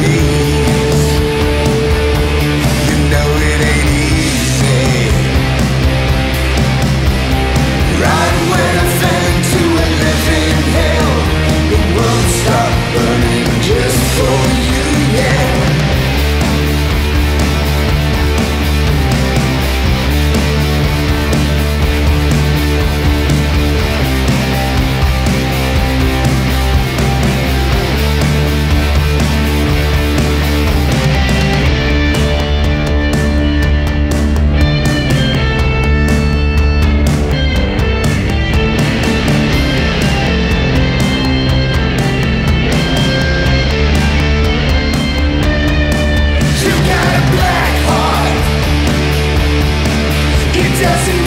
me just